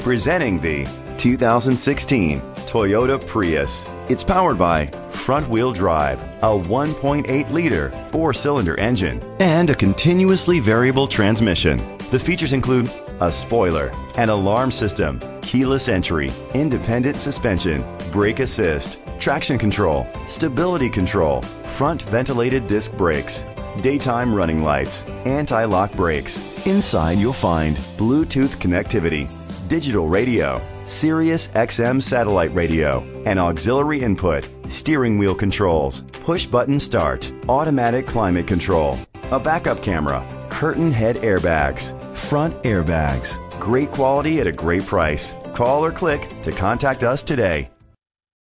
Presenting the 2016 Toyota Prius. It's powered by front-wheel drive, a 1.8-liter four-cylinder engine, and a continuously variable transmission. The features include a spoiler, an alarm system, keyless entry, independent suspension, brake assist, traction control, stability control, front ventilated disc brakes, daytime running lights, anti-lock brakes. Inside you'll find Bluetooth connectivity, digital radio, Sirius XM satellite radio, and auxiliary input, steering wheel controls, push button start, automatic climate control, a backup camera, curtain head airbags, front airbags. Great quality at a great price. Call or click to contact us today.